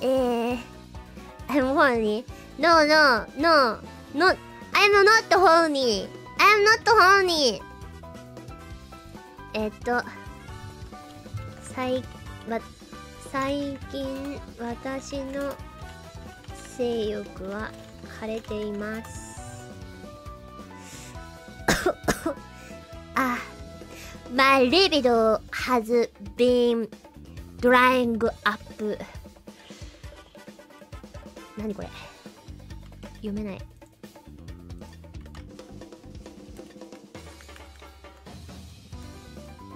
えー、I'm horny. No, no, no, no. I'm not horny. I'm not horny. えっと、最、わ、最近私の性欲は腫れています。あ、My libido has been drying up. 何これ読めない。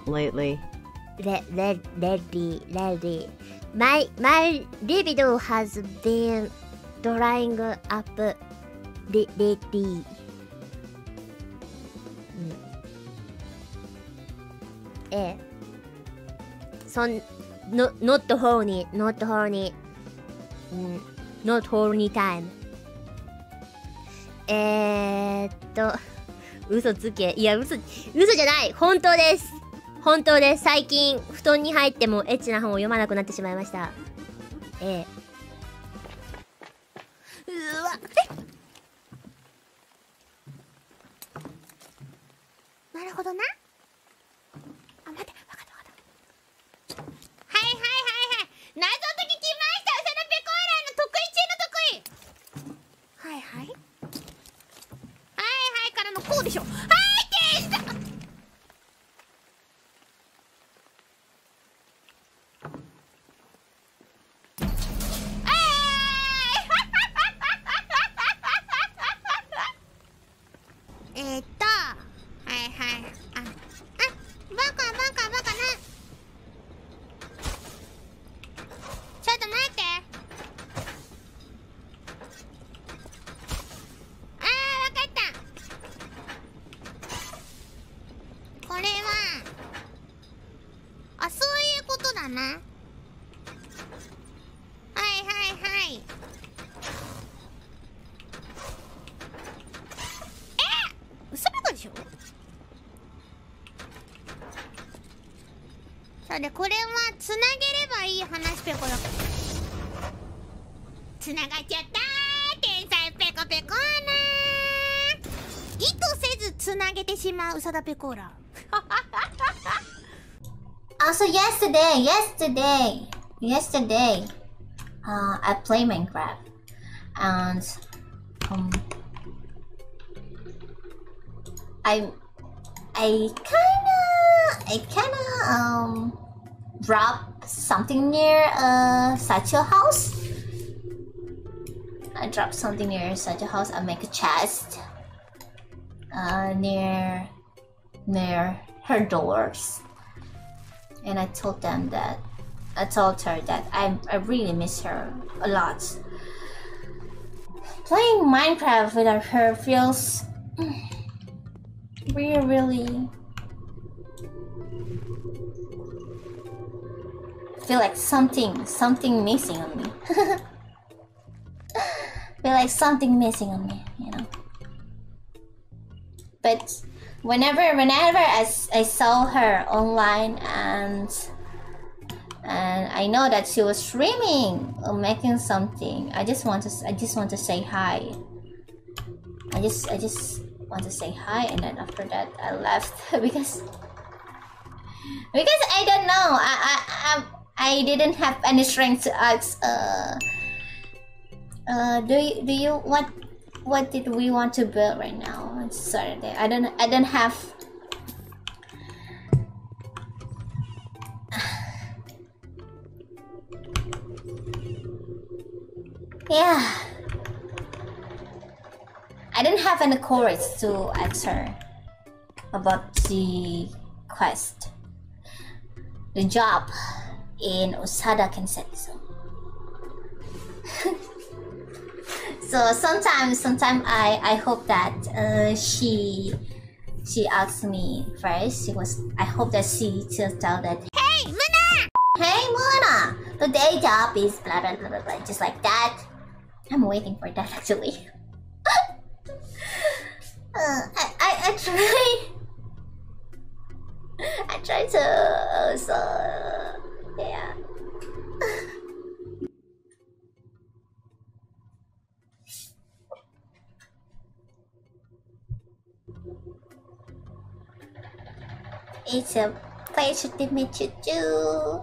lately. Le, le, lady, lady. My, my libido has been drying up lately. うんええ。そん、no, not horny, not horny. うん、not horny time. えーっと、嘘つけ。いや、嘘、嘘じゃない。本当です。本当です。最近布団に入ってもエッチな本を読まなくなってしまいました。ええ。うわえなるほどな。はいはいはい。え？っ嘘ばかでしょ？そうでこれはつなげればいい話ペコだつながっちゃった天才ペコペコーラ意図せずつなげてしまうサダペコーラ。Also, yesterday, yesterday, yesterday, uh, I play Minecraft, and um, I, I kinda, I kinda um, drop something near a uh Satchel house. I drop something near Satchel house. I make a chest, uh, near, near her doors and I told them that I told her that I, I really miss her a lot. Playing Minecraft without her feels mm, really, really feel like something, something missing on me. feel like something missing on me, you know. But whenever whenever i saw her online and and I know that she was streaming or making something. I just want to I just want to say hi. I just I just want to say hi and then after that I left because because I don't know. I I I, I didn't have any strength to ask uh uh do you do you what what did we want to build right now? Saturday? I don't I don't have Yeah. I didn't have any courage to ask her about the quest. The job in Osada Kensetsu. so sometimes sometimes I I hope that uh, she she asked me first. She was I hope that she just tell that Hey, Muna! Hey Mona, the day job is blah blah blah blah, blah just like that. I'm waiting for that actually. uh, I, I I try. I try to uh, So yeah. it's a pleasure to meet you too.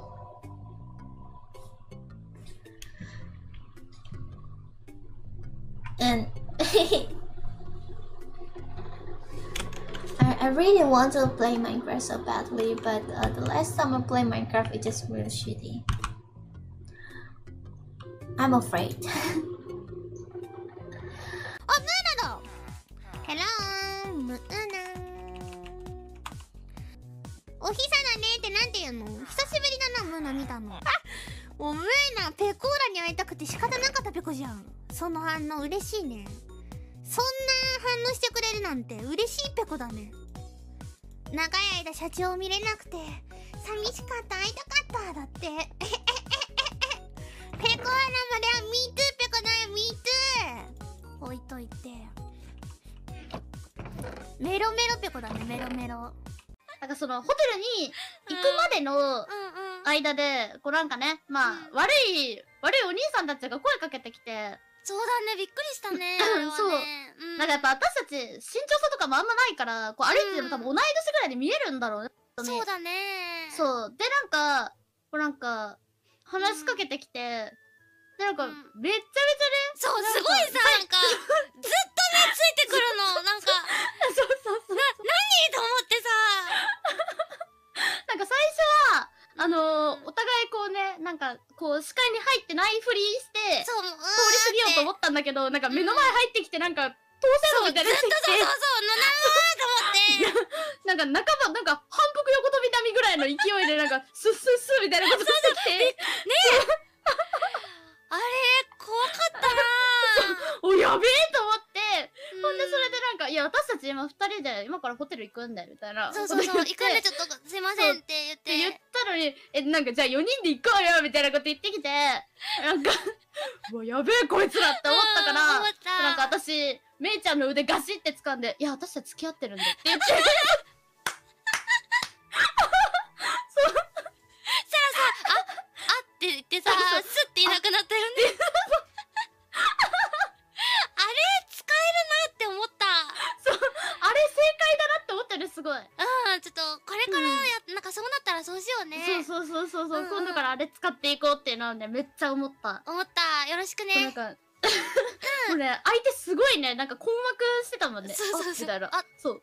I, I really want to play Minecraft so badly, but uh, the last time I played Minecraft, it just really shitty. I'm afraid. あ、ムーナだヘロームーナおひさだねってなんて言うの久しぶりだな、ムーナ見たの。あもうムーナ、ペコーラに会いたくて仕方なかったペコじゃん。その反応嬉しいね。そんな反応してくれるなんて嬉しいペコだね。長い間社長を見れなくて、寂しかった、会いたかった、だって。ペコーラまでは、ミートゥーペコだよ、ミートゥー置いといて。メロメロペコだね、メロメロ。なんかその、ホテルに行くまでの。間で、こうなんかね、まあ、悪い、悪いお兄さんたちが声かけてきて、そうだね、びっくりしたね。そううんなんかやっぱ私たち身長差とかもあんまないから、こう歩いてても多分同い年ぐらいで見えるんだろうね。そうだね。う。そう。で、なんか、こうなんか、話しかけてきて、で、なんか、うんめっちゃめちゃね、そう、すごいさ、なんか、ずっと目ついてくるの。なんか、そうそうそう。いいと思ってさ。なんか最初は、あのーお互いこうね、なんか、こう、視界に入ってないふりして、そう、通り過ぎようと思ったんだけど、なんか目の前入ってきて、なんか、通せろみたいなずっとそうそうそう、のなーと思って。なんか半ば、なんか反復横跳び並みぐらいの勢いで、なんか、スッスッスッみたいなことして。きて、あれ、怖かったな お、やべえと思って、ーほんでそれでなんか、いや、私たち今二人で今からホテル行くんだよ、みたいな。そうそうそう、行くんでちょっとすいませんって言っ。って。言ってたのに、え、なんかじゃあ4人で行こうよみたいなこと言ってきて、なんか、うわ、やべえこいつらって思ったから、なんか私、めいちゃんの腕ガシって掴んで、いや、私たち付き合ってるんだって言って、あって言ってさ、スッていなくなったよね。あれ、使えるなって思った。あれ正解だなって思ってる、すごい。うん、ちょっと、これからや、なんかそうなったらそうしようね。そうそうそうそうそう、うんうん今度からあれ使っていこうっていうのはね、めっちゃ思った。思った。よろしくね。なんか、もうね、相手すごいね、なんか困惑してたもんね。そうそうそうあみたいな。あそう。